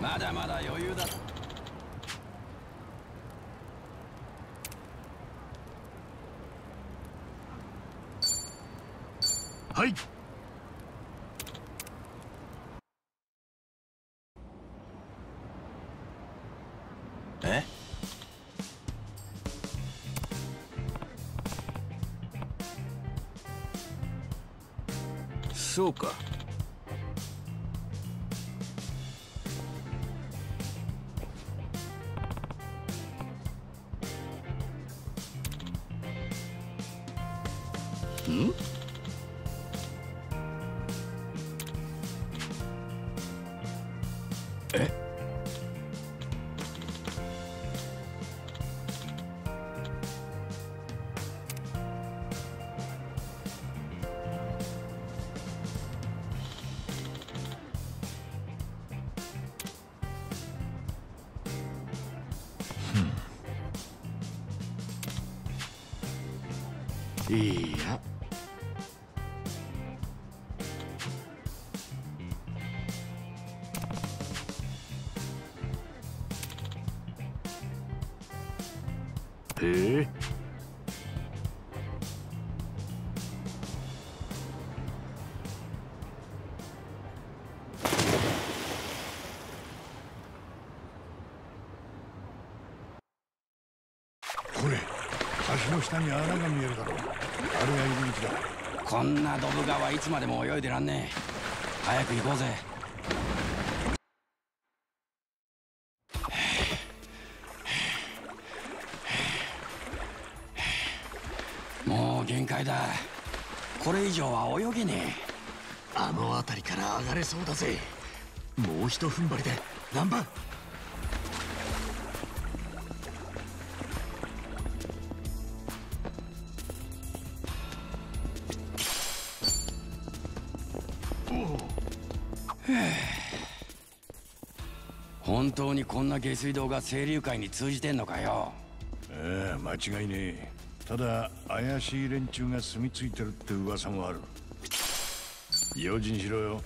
まだまだ余裕だ。はい。え？そうか。の下に穴が見えるだろう。あれが入り口だ。こんなドブ川いつまでも泳いでらんねえ。早く行こうぜ。もう限界だ。これ以上は泳げねあの辺りから上がれそうだぜ。もうひと踏ん張りで南蛮こんな下水道が清流会に通じてんのかよ。ええ間違いねえ。ただ怪しい連中が住み着いてるって噂もある。用心しろよ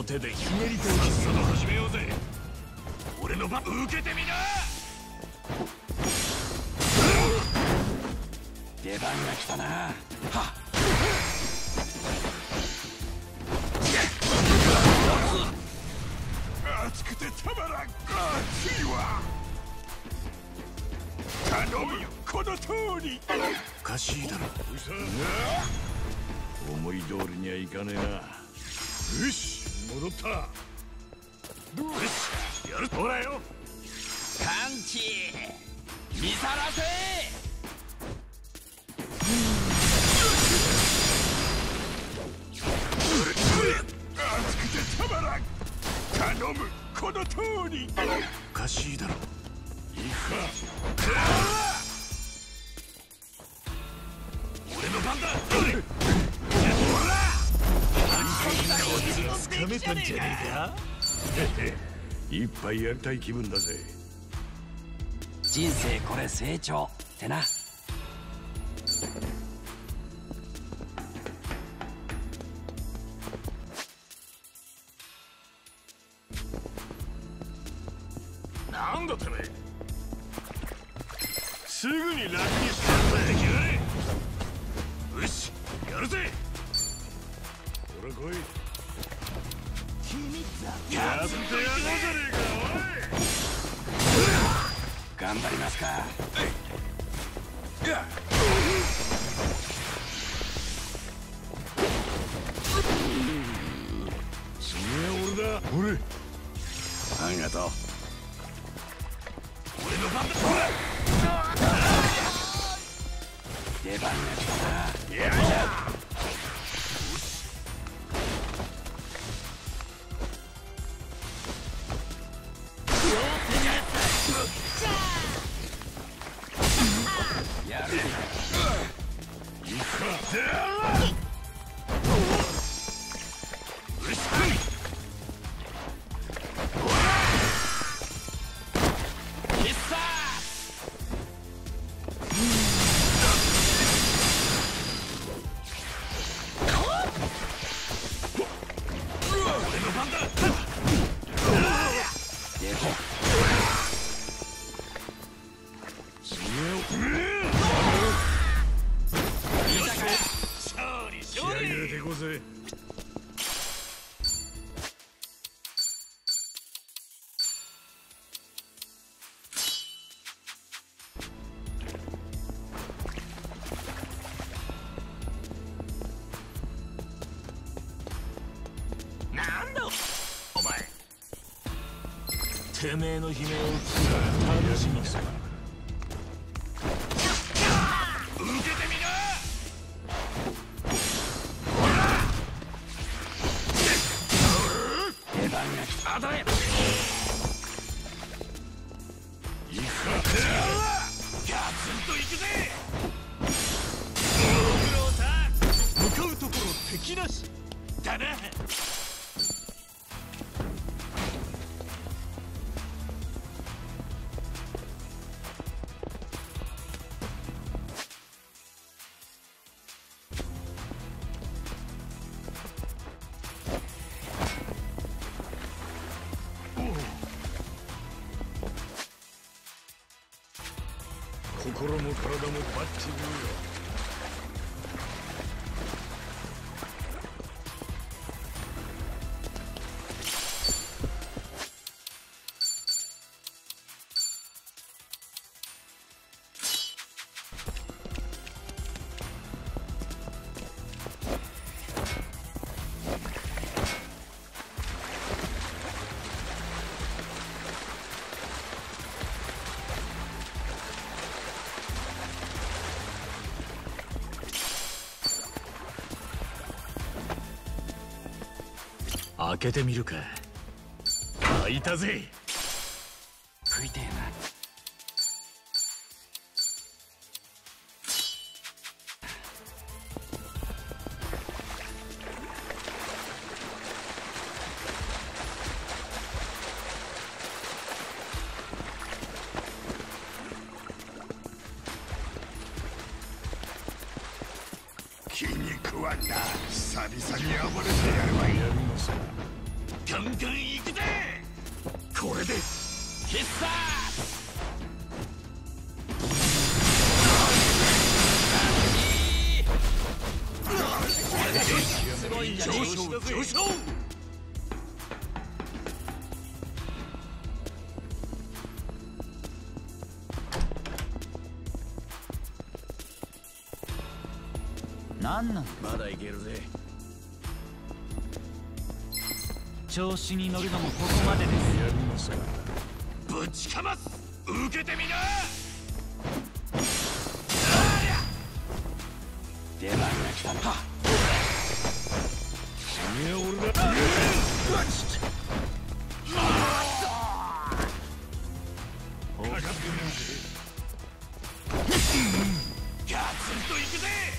の手でひねり手をさっさと始めようぜ。俺の番受けてみな。出番が来たな。回やりたい気分だぜ。人生これ成長ってな。てめえの悲鳴を聞く楽しみだ開けてみるか。開いたぜ。まだいけるぜ。調子に乗るのもここまでです。やりますか。ぶちかます。受けてみな。出番が来たのか。俺だガツンといくぜ。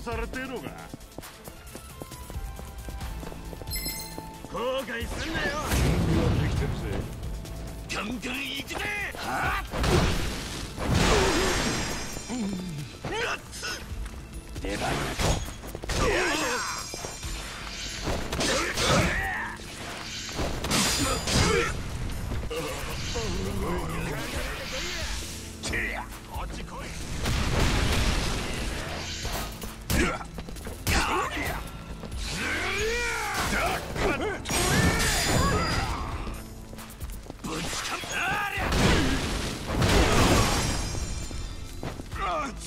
起こされてえのか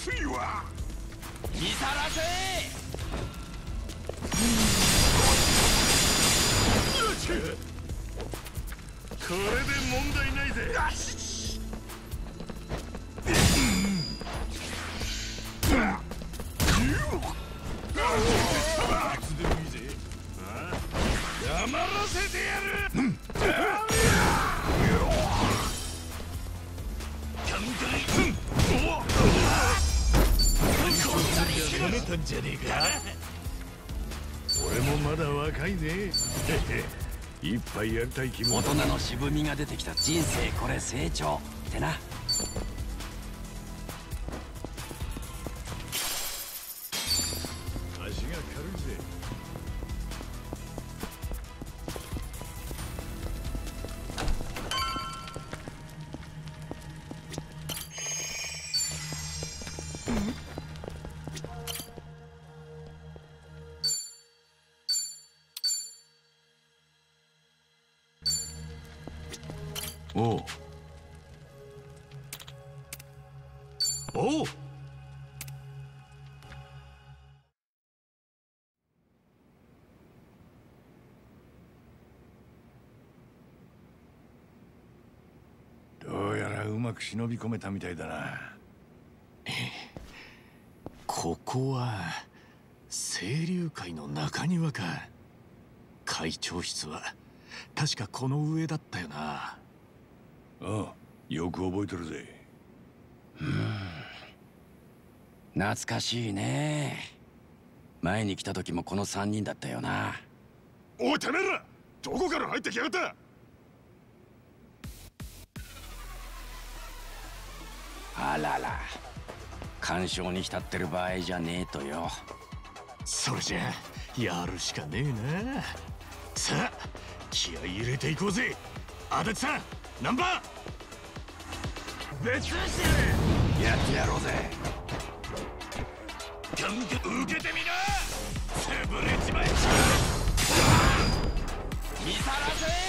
ゃ熱いわ見さらせ！これで問題ないぜいね。へへ一杯やりたい気も。大人の渋みが出てきた人生これ成長ってなどうまく忍び込めたみたいだな。ここは清流会の中庭か。会長室は確かこの上だったよな。ああよく覚えてるぜ。懐かしいね。前に来た時もこの3人だったよな。おいてめえら！どこから入ってきやがった？あらら。干渉に浸ってる場合じゃねえとよ。それじゃあやるしかねえな。さあ気合い入れていこうぜ。足立さんナンバー。別にしてやってやろうぜ。ガンガン受けてみな。潰れちまえ。見さらせ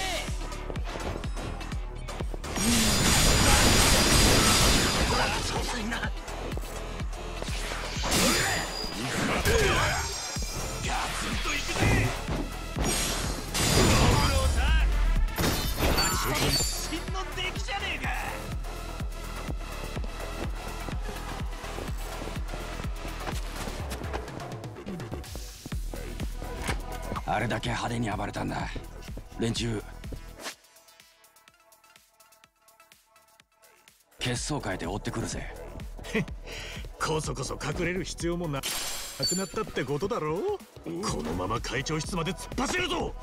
ガツンといくぜご苦労さん真の出来じゃねえかあれだけ派手に暴れたんだ。連中血相変えて追ってくるぜ。こそこそ隠れる必要もなくなったってことだろこのまま会長室まで突っ走るぞ！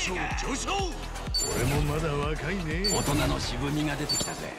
上昇上昇。俺もまだ若いね。大人の渋みが出てきたぜ。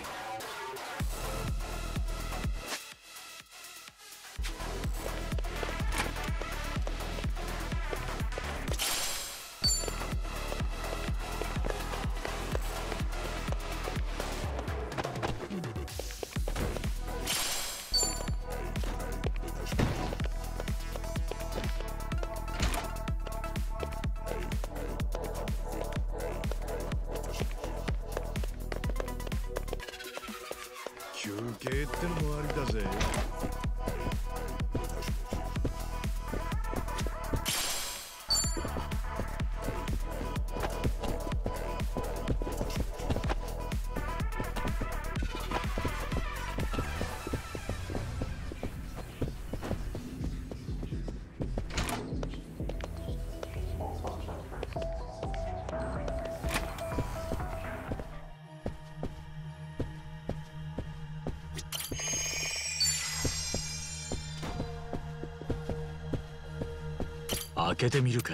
けてみるか。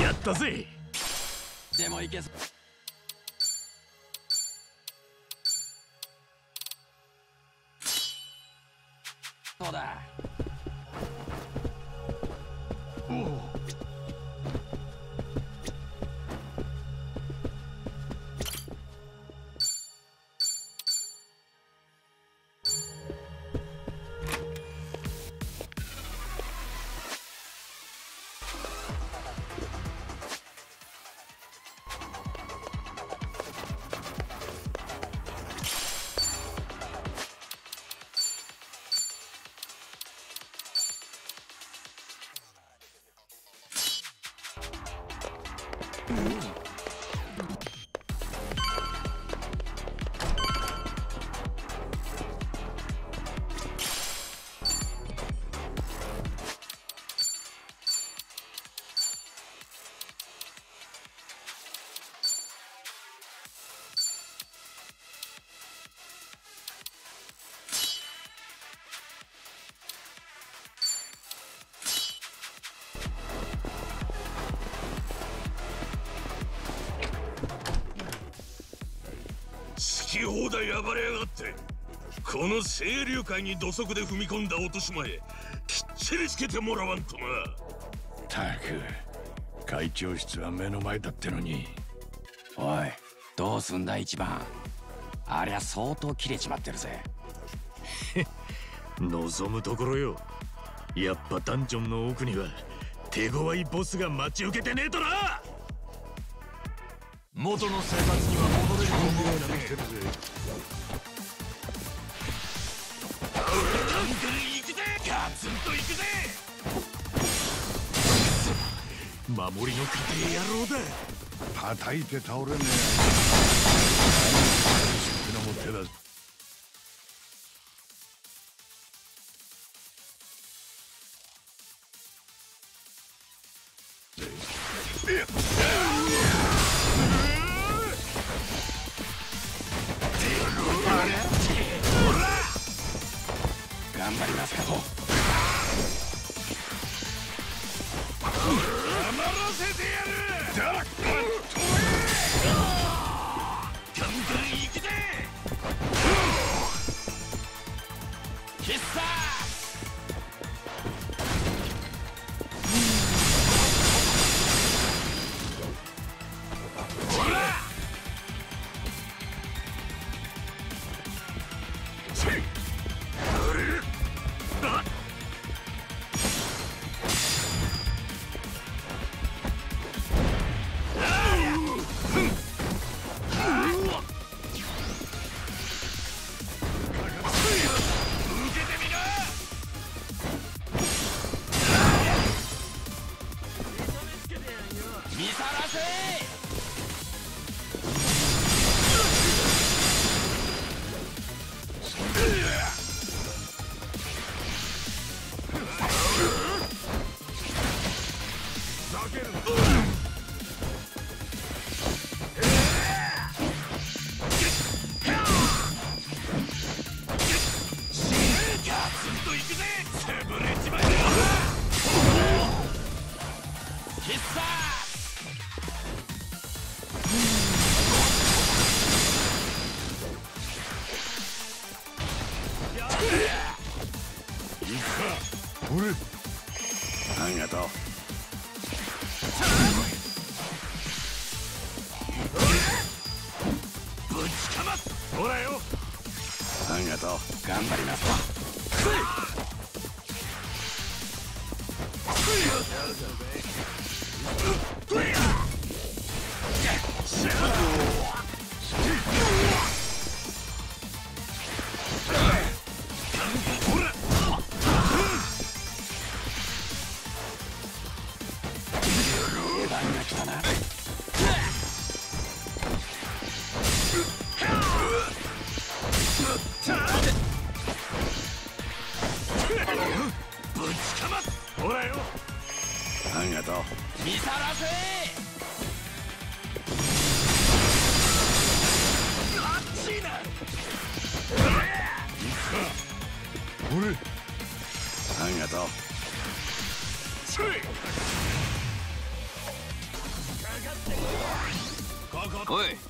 やったぜ。でもいけそうだ。だ暴れやがって。この清流会に土足で踏み込んだ落とし前きっちりつけてもらわんとな。たく会長室は目の前だってのに。おいどうすんだ一番。ありゃ相当切れちまってるぜ。望むところよ。やっぱダンジョンの奥には手強いボスが待ち受けてねえとな。元の生活には守りの家庭野郎だ。叩いて倒れねえ。さらせ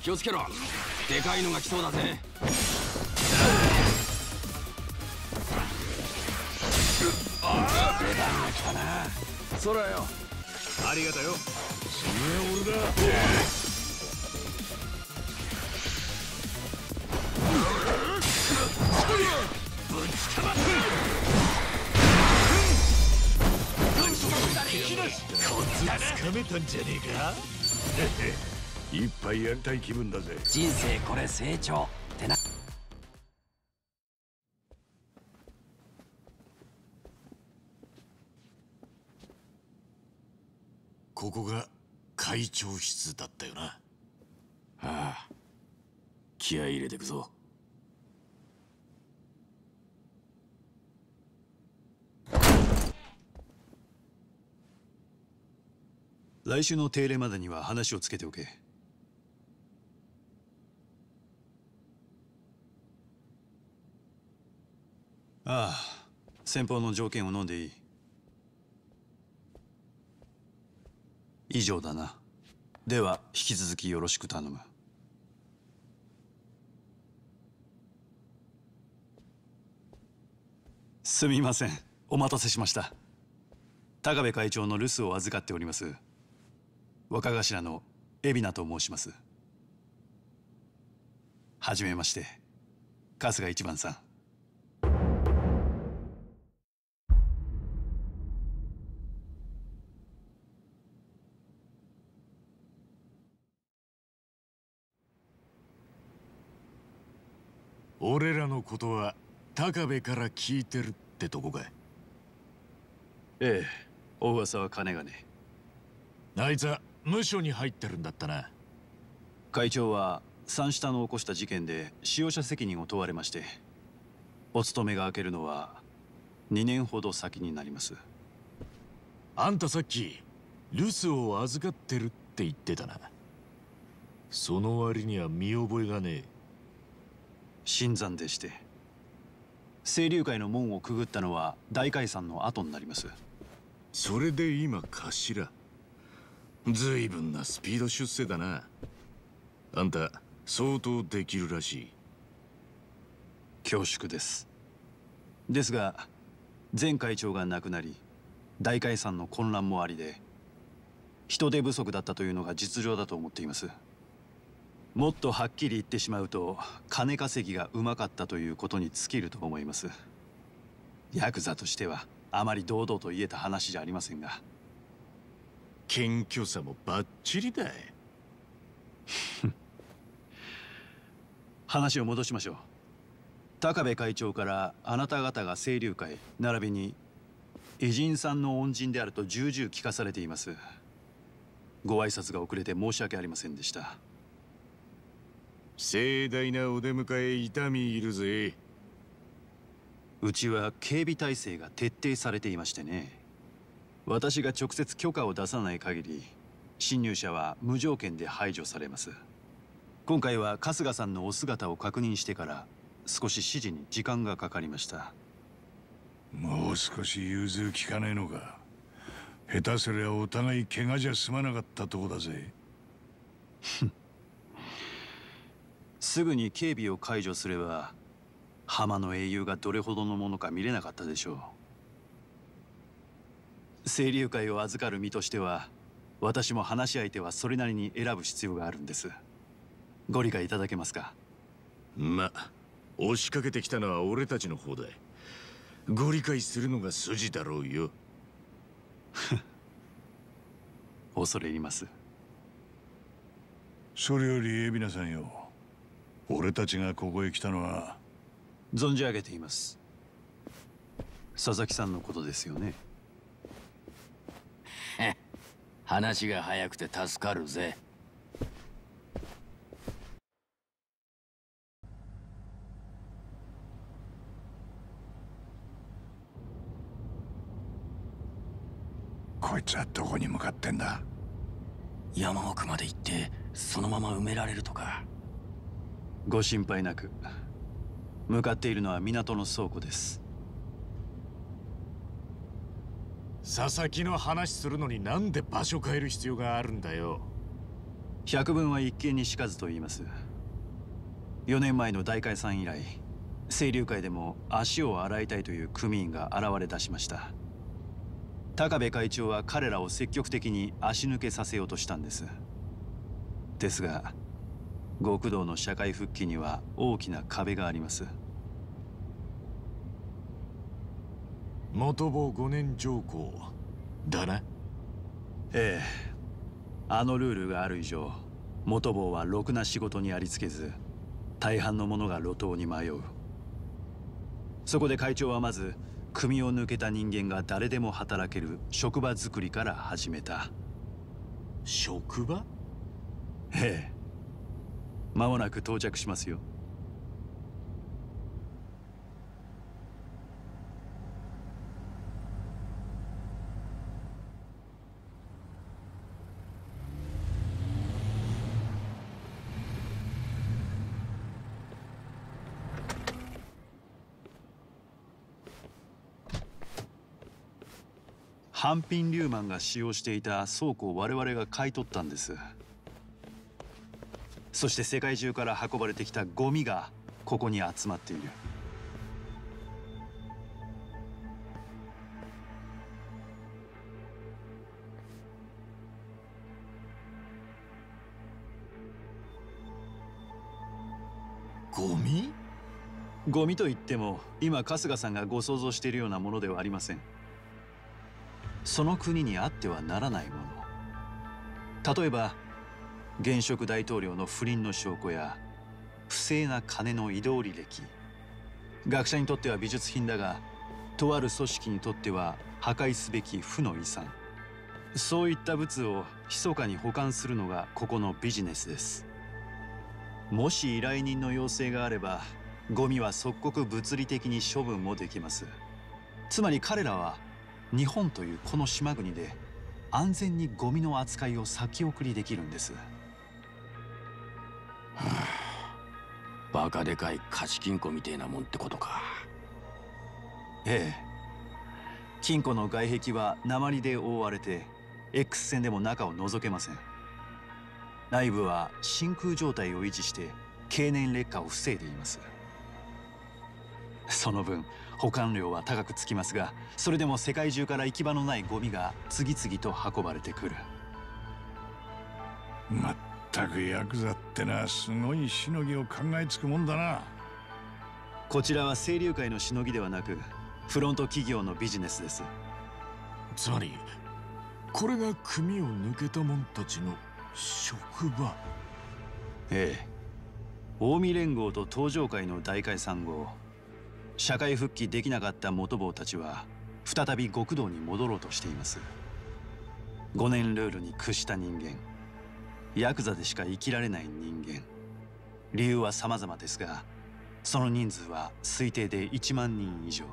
気をつけろ。でかいのが来そうだぜ。出番が来たな。そらよ。ありがとよ。俺だつかめたんじゃねえか？一杯やりたい気分だぜ。人生これ成長。ってな。ここが会長室だったよな。ああ気合い入れてくぞ。来週の定例までには話をつけておけああ先方の条件を飲んでいい。以上だな。では引き続きよろしく頼む。すみません。お待たせしました。高部会長の留守を預かっております。若頭の海老名と申します。はじめまして。春日一番さん。俺らのことは高部から聞いてるってとこかええお噂は金がねあいつは無所に入ってるんだったな。会長は三下の起こした事件で使用者責任を問われましてお勤めが明けるのは2年ほど先になります。あんたさっき留守を預かってるって言ってたな。その割には見覚えがねえ新山でして。清流会の門をくぐったのは大解散の後になります。それで今頭。ずいぶんなスピード出世だな。あんた相当できるらしい。恐縮です。ですが前会長が亡くなり大解散の混乱もありで人手不足だったというのが実情だと思っていますもっとはっきり言ってしまうと金稼ぎがうまかったということに尽きると思います。ヤクザとしてはあまり堂々と言えた話じゃありませんが。謙虚さもバッチリだ話を戻しましょう。高部会長からあなた方が清流会並びに偉人さんの恩人であると重々聞かされています。ご挨拶が遅れて申し訳ありませんでした盛大なお出迎え痛みいるぜ。うちは警備体制が徹底されていましてね。私が直接許可を出さない限り侵入者は無条件で排除されます。今回は春日さんのお姿を確認してから少し指示に時間がかかりました。もう少し融通きかねえのか。下手すりゃお互い怪我じゃ済まなかったとこだぜ すぐに警備を解除すれば浜の英雄がどれほどのものか見れなかったでしょう。清流会を預かる身としては私も話し相手はそれなりに選ぶ必要があるんです。ご理解いただけますか？ま押しかけてきたのは俺たちの方だ。ご理解するのが筋だろうよ。恐れ入ります。それより海老名さんよ俺たちがここへ来たのは存じ上げています。佐々木さんのことですよね？話が早くて助かるぜ。こいつはどこに向かってんだ？山奥まで行ってそのまま埋められるとかご心配なく。向かっているのは港の倉庫です。佐々木の話するのになんで場所変える必要があるんだよ。百聞は一見にしかずと言います。4年前の大解散以来清流会でも足を洗いたいという組員が現れ出しました。高部会長は彼らを積極的に足抜けさせようとしたんです。ですが極道の社会復帰には大きな壁があります。元坊5年上皇だな。ええ。あのルールがある以上元坊はろくな仕事にありつけず大半の者が路頭に迷う。そこで会長はまず組を抜けた人間が誰でも働ける職場作りから始めた。職場？ええ間もなく到着しますよ。ハンピン・リューマンが使用していた倉庫を我々が買い取ったんです。そして世界中から運ばれてきたゴミがここに集まっている。ゴミ？ゴミといっても今春日さんがご想像しているようなものではありません。その国にあってはならないもの。例えば現職大統領の不倫の証拠や不正な金の移動履歴。学者にとっては美術品だがとある組織にとっては破壊すべき負の遺産。そういった物を密かに保管するのがここのビジネスです。もし依頼人の要請があればゴミは即刻物理的に処分もできます。つまり彼らは日本というこの島国で安全にゴミの扱いを先送りできるんです、はあ、バカでかい貸金庫みてえなもんってことか。ええ。金庫の外壁は鉛で覆われて X 線でも中を覗けません。内部は真空状態を維持して経年劣化を防いでいます。その分保管料は高くつきますがそれでも世界中から行き場のないゴミが次々と運ばれてくる。まったくヤクザってのはすごいしのぎを考えつくもんだな。こちらは清流会のしのぎではなくフロント企業のビジネスです。つまりこれが組を抜けた者たちの職場。ええ。近江連合と東上会の大解散後社会復帰できなかった元坊たちは再び極道に戻ろうとしています。5年ルールに屈した人間ヤクザでしか生きられない人間。理由は様々ですがその人数は推定で1万人以上。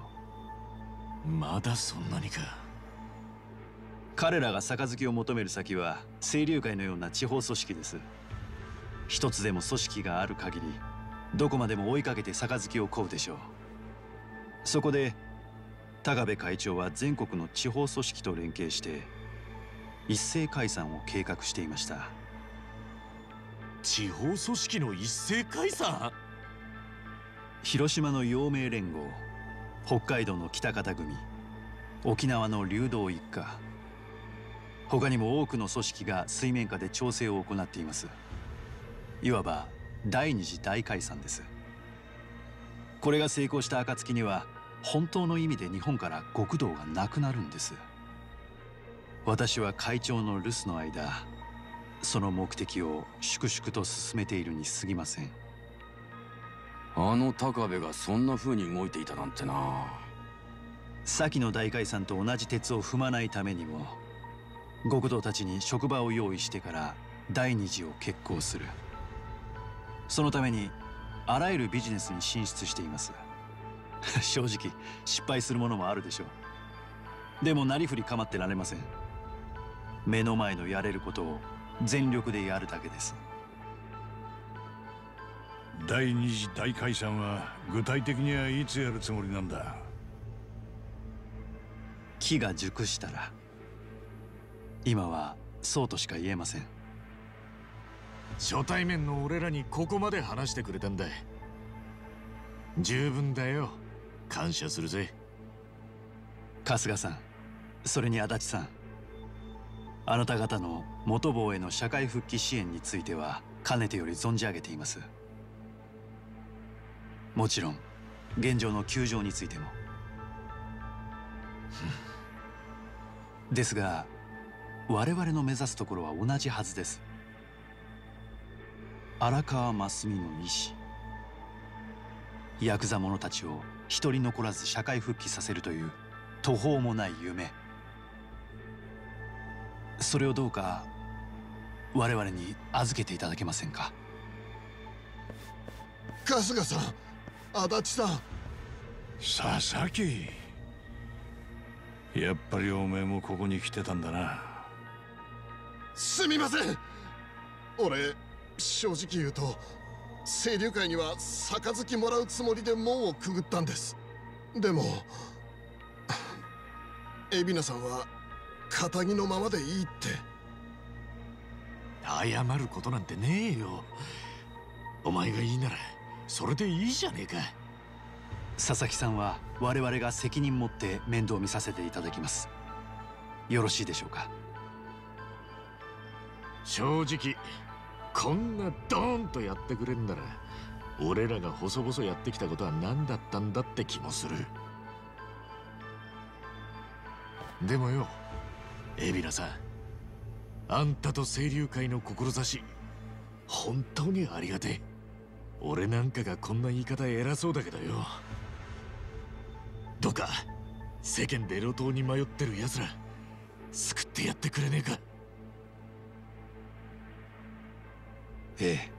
まだそんなにか。彼らが杯を求める先は清流会のような地方組織です。一つでも組織がある限りどこまでも追いかけて杯を乞うでしょう。そこで高部会長は全国の地方組織と連携して一斉解散を計画していました地方組織の一斉解散？広島の陽明連合北海道の北方組沖縄の流動一家他にも多くの組織が水面下で調整を行っています。いわば第二次大解散です。これが成功した暁には本当の意味で日本から極道がなくなるんです。私は会長の留守の間その目的を粛々と進めているに過ぎません。あの高部がそんな風に動いていたなんてな。先の大解散と同じ鉄を踏まないためにも極道たちに職場を用意してから第二次を決行する。そのためにあらゆるビジネスに進出しています。正直失敗するものもあるでしょう。でもなりふり構ってられません。目の前のやれることを全力でやるだけです。第二次大解散は具体的にはいつやるつもりなんだ？木が熟したら今はそうとしか言えません。初対面の俺らにここまで話してくれたんだ。十分だよ。感謝するぜ。春日さんそれに足立さんあなた方の元坊への社会復帰支援についてはかねてより存じ上げています。もちろん現状の窮状についても。ですが我々の目指すところは同じはずです。荒川真澄の意志。ヤクザ者たちを一人残らず社会復帰させるという途方もない夢。それをどうか我々に預けていただけませんか？春日さん足立さん。佐々木。やっぱりおめえもここに来てたんだな。すみません。俺正直言うと清流会には杯もらうつもりで門をくぐったんです。でも海老名さんは仇のままでいいって。謝ることなんてねえよ。お前がいいならそれでいいじゃねえか。佐々木さんは我々が責任持って面倒見させていただきます。よろしいでしょうか？正直こんなドーンとやってくれんなら俺らが細々やってきたことは何だったんだって気もする。でもよ海老名さん。あんたと清流会の志本当にありがてえ。俺なんかがこんな言い方偉そうだけどよ。どうか世間で路頭に迷ってる奴ら救ってやってくれねえか。ええ。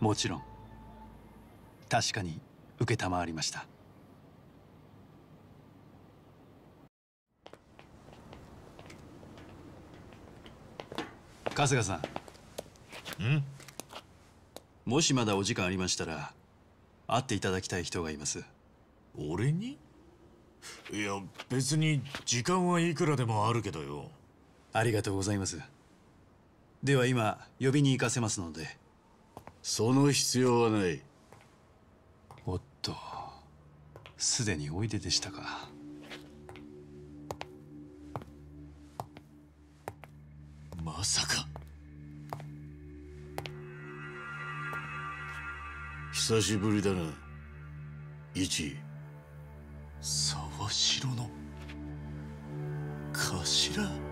もちろん。確かに承りました。春日さん。ん？もしまだお時間ありましたら会っていただきたい人がいます。俺に？いや別に時間はいくらでもあるけどよ。ありがとうございます。では今呼びに行かせますので。その必要はない。おっとすでにおいででしたか。まさか久しぶりだな。一。沢城の頭。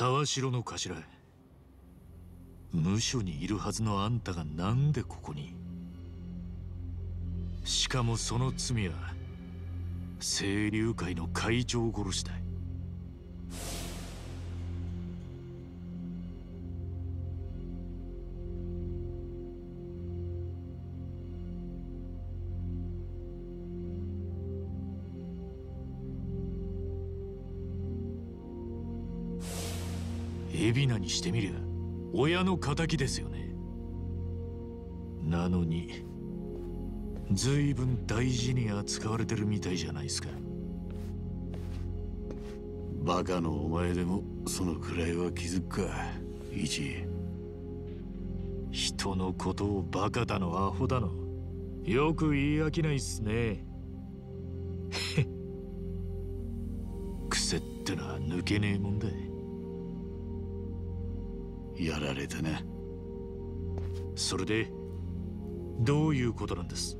沢城の頭無所にいるはずのあんたがなんでここに。しかもその罪は清流会の会長殺しだ海老名にしてみりゃ親の敵ですよね。なのに随分大事に扱われてるみたいじゃないですか。バカのお前でもそのくらいは気づくか一人のことをバカだのアホだのよく言い飽きないっすね。癖ってのは抜けねえもんだ。やられたなそれでどういうことなんです？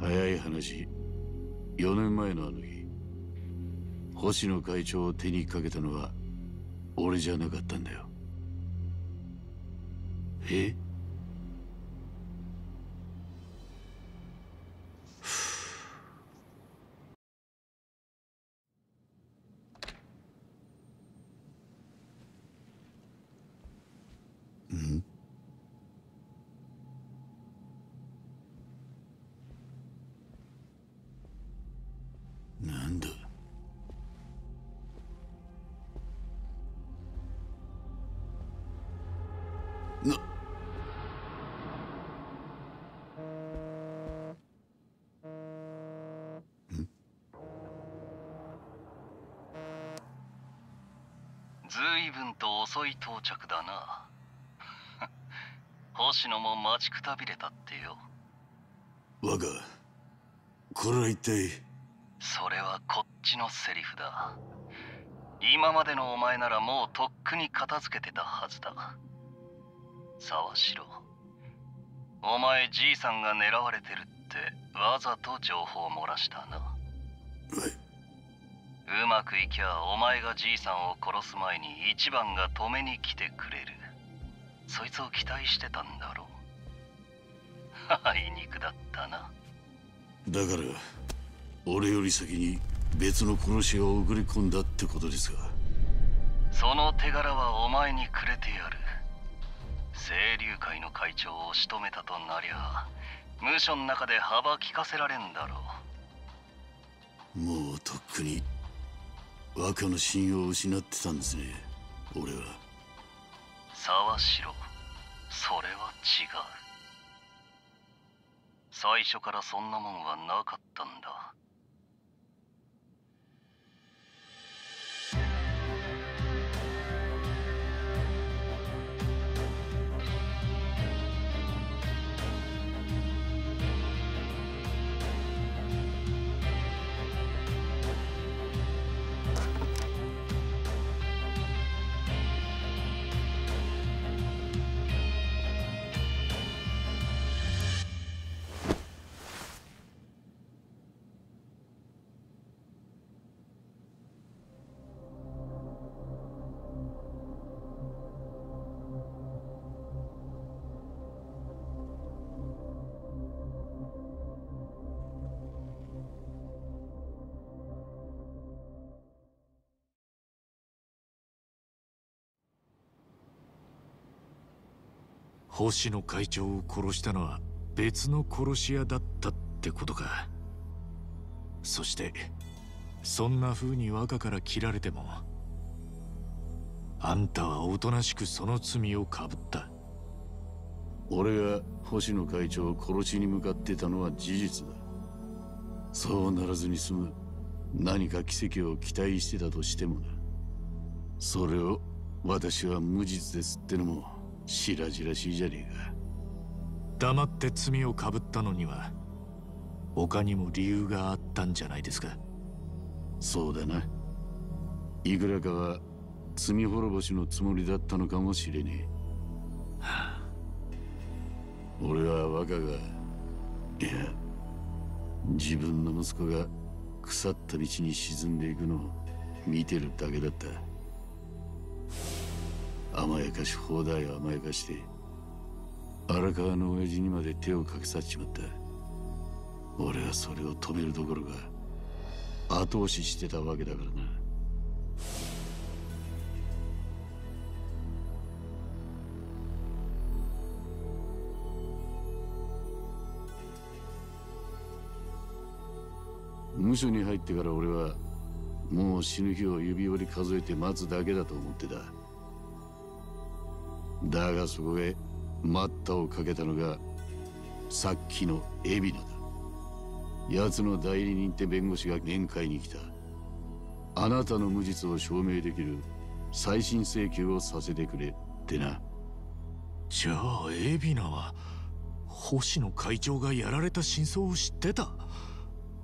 早い話4年前のあの日星野会長を手にかけたのは俺じゃなかったんだよ。え？ずいぶんと遅い到着だな。星野も待ちくたびれたってよ。若これは一体？それはこっちのセリフだ。今までのお前ならもうとっくに片付けてたはずだ。沢城お前じいさんが狙われてるってわざと情報を漏らしたなうまくいきゃお前がじいさんを殺す前に一番が止めに来てくれる。そいつを期待してたんだろう。あいにくだったな。だから俺より先に別の殺し屋を送り込んだってことですか？その手柄はお前にくれてやる。清流会の会長を仕留めたとなりゃ無所の中で幅利かせられんだろう。もう若の信用を失ってたんですね俺は。沢城それは違う。最初からそんなもんはなかったんだ。星野会長を殺したのは別の殺し屋だったってことか。そしてそんな風に若から切られてもあんたはおとなしくその罪をかぶった。俺が星野会長を殺しに向かってたのは事実だ。そうならずに済む何か奇跡を期待してたとしてもな。それを私は無実ですってのも白々しいじゃねえか。黙って罪をかぶったのには他にも理由があったんじゃないですか。そうだな。いくらかは罪滅ぼしのつもりだったのかもしれねえ、はあ、俺は若がいや自分の息子が腐った道に沈んでいくのを見てるだけだった甘やかし放題甘やかして荒川の親父にまで手をかけさせちまった。俺はそれを止めるどころか後押ししてたわけだからな。無所に入ってから俺はもう死ぬ日を指折り数えて待つだけだと思ってた。だがそこへ待ったをかけたのがさっきの海老名だ。奴の代理人って弁護士が面会に来た。あなたの無実を証明できる再審請求をさせてくれってな。じゃあ海老名は星野会長がやられた真相を知ってた？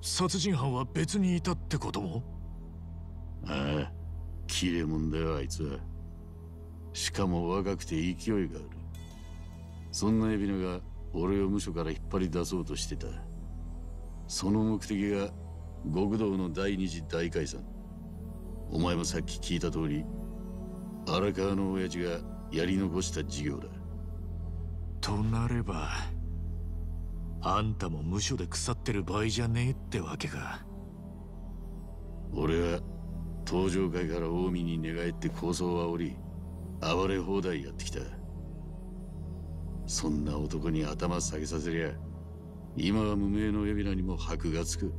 殺人犯は別にいたってことも？ああ切れ者だよあいつはしかも若くて勢いがある。そんな海老名が俺を無所から引っ張り出そうとしてた。その目的が極道の第二次大解散。お前もさっき聞いた通り荒川の親父がやり残した事業だ。となればあんたも無所で腐ってる場合じゃねえってわけか。俺は登場会から近江に寝返って構想を煽り暴れ放題やってきた。そんな男に頭下げさせりゃ今は無名の海老名にも箔がつく。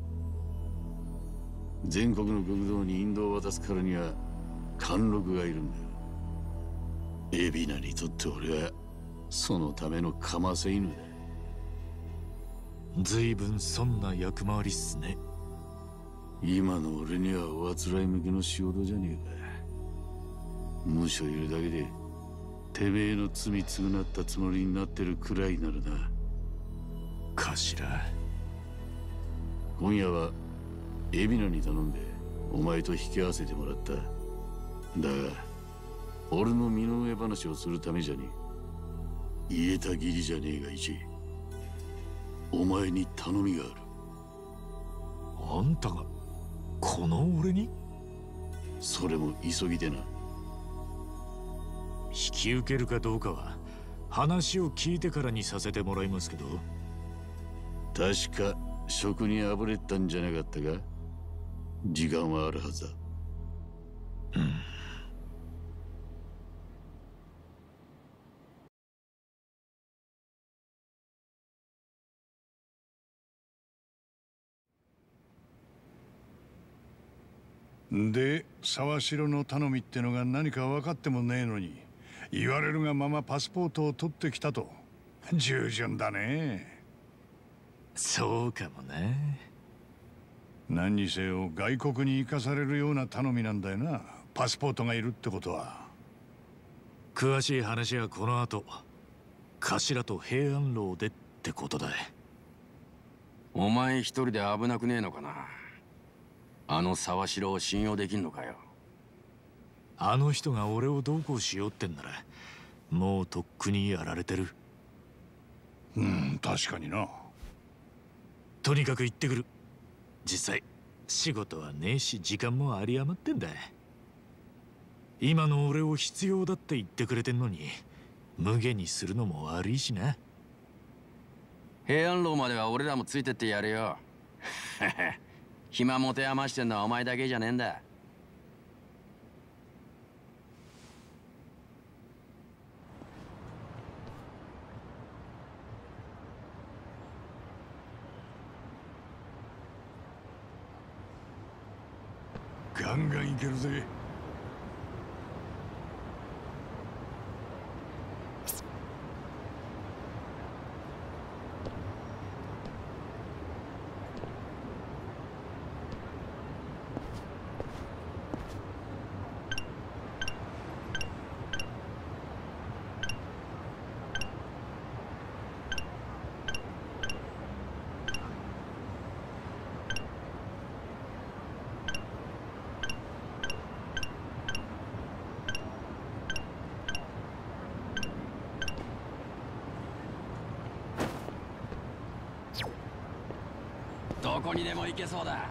全国の極道に引導を渡すからには貫禄がいるんだ。海老名にとって俺はそのためのかませ犬だ。随分そんな役回りっすね。今の俺にはおあつらい向きの仕事じゃねえか無所いるだけでてめえの罪償ったつもりになってるくらいなるな頭。今夜は海老名に頼んでお前と引き合わせてもらった。だが俺の身の上話をするためじゃねえ言えた義理じゃねえが一。お前に頼みがある。あんたがこの俺に？それも急ぎでな引き受けるかどうかは話を聞いてからにさせてもらいますけど。確か職にあぶれたんじゃなかったか？時間はあるはずだ。で沢城の頼みってのが何か分かってもねえのに言われるがままパスポートを取ってきたと。従順だね。そうかもね。何にせよ外国に行かされるような頼みなんだよな。パスポートがいるってことは。詳しい話はこの後。頭と平安楼でってことだ。お前一人で危なくねえのかな。あの沢城を信用できんのかよあの人が俺をどうこうしようってんならもうとっくにやられてる。うん確かにな。とにかく行ってくる。実際仕事はねえし時間も有り余ってんだ。今の俺を必要だって言ってくれてんのに無下にするのも悪いしな。平安楼までは俺らもついてってやるよ。暇持て余してんのはお前だけじゃねえんだガンガンいけるぜ。にでも行けそうだ。